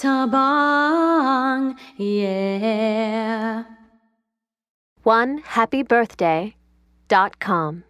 Tabang, yeah. One happy birthday dot com.